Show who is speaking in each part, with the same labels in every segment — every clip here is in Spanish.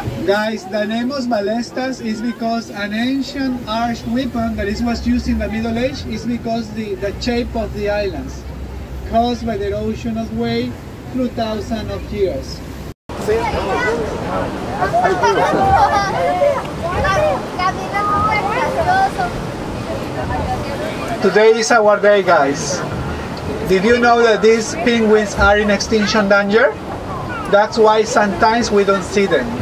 Speaker 1: Guys, the name of balestas is because an ancient arch weapon that is was used in the Middle Age is because the, the shape of the islands caused by the erosion of wave through thousands of years. Today is our day, guys. Did you know that these penguins are in extinction danger? That's why sometimes we don't see them.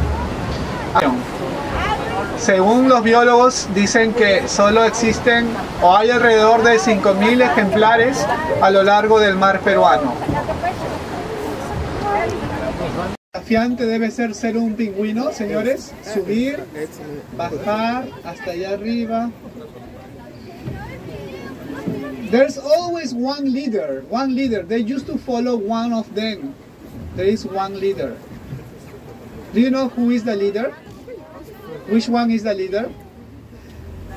Speaker 1: Según los biólogos dicen que solo existen o hay alrededor de 5.000 ejemplares a lo largo del mar peruano. Desafiante debe ser ser un pingüino, señores. Subir, bajar hasta allá arriba. There's always one leader, one leader. They used to follow one of them. There is one leader. Do you know who is the leader? Which one is the leader?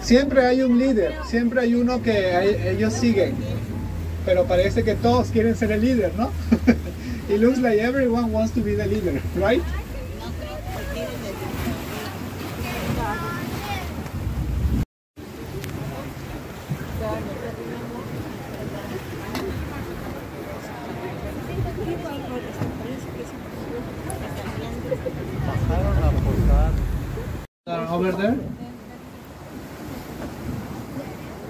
Speaker 1: Siempre hay un líder, siempre hay uno que hay- ellos siguen. Pero parece que todos quieren ser el líder, ¿no? It looks like everyone wants to be the leader, right? Over there.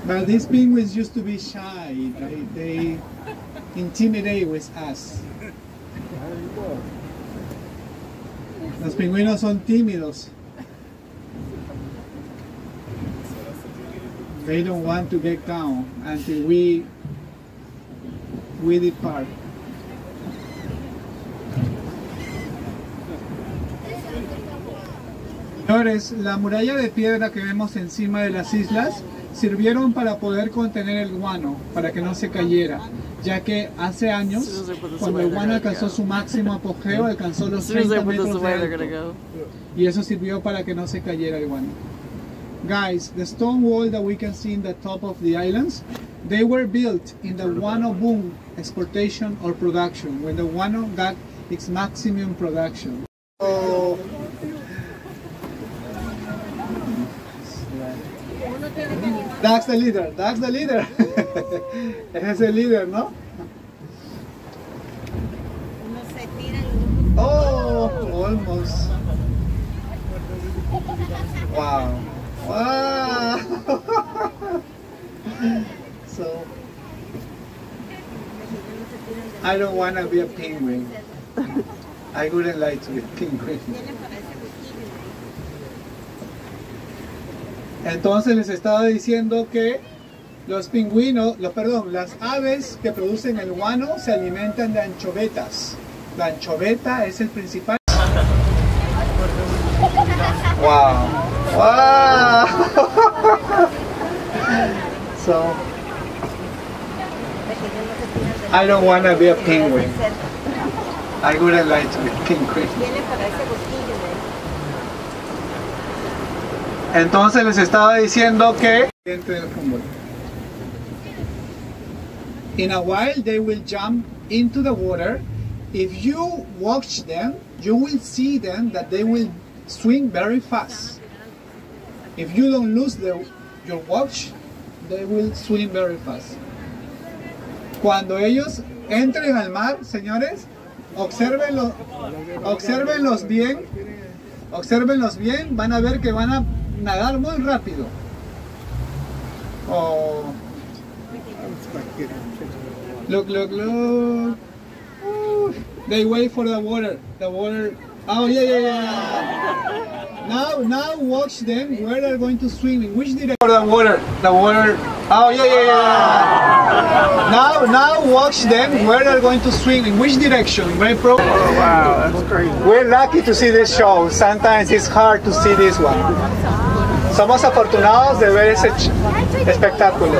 Speaker 1: But these penguins used to be shy. They, they intimidate with us. Los pingüinos son tímidos. They don't want to get down until we we depart. Señores, la muralla de piedra que vemos encima de las islas sirvieron para poder contener el guano, para que no se cayera, ya que hace años, cuando el guano alcanzó su máximo apogeo, alcanzó los
Speaker 2: As soon as
Speaker 1: 30
Speaker 2: I put this
Speaker 1: metros de alto, y eso sirvió para que no se cayera el guano. Guys, the stone wall that we can see in the top of the islands, they were built in the guano boom exportation or production, when the guano got its maximum production. That's the leader, that's the leader. Ese es el líder, ¿no? Oh, almost. Wow. Wow. so, I don't want to be a penguin. I wouldn't like to be a penguin. Entonces les estaba diciendo que los pingüinos, los, perdón, las aves que producen el guano se alimentan de anchovetas. La anchoveta es el principal. Wow. Wow. so I don't want to be a penguin. I wouldn't like to be a penguin. Entonces les estaba diciendo que. In a while they will jump into the water. If you watch them, you will see them that they will swim very fast. If you don't lose the, your watch, they will swim very fast. Cuando ellos entren al mar, señores, observenlo, observenlos bien, observenlos bien, van a ver que van a nadar muy rápido. Oh. Look, look, look. Ooh. They wait for the water. The water. Oh yeah, yeah, yeah. Now, now watch them where they're going to swim. In which direction? For the water. The water. Oh yeah, yeah, yeah. Now, now watch them where they're going to swim. In which direction? Very pro.
Speaker 2: Oh, wow, that's crazy.
Speaker 1: We're lucky to see this show. Sometimes it's hard to see this one. Somos afortunados de ver ese espectáculo.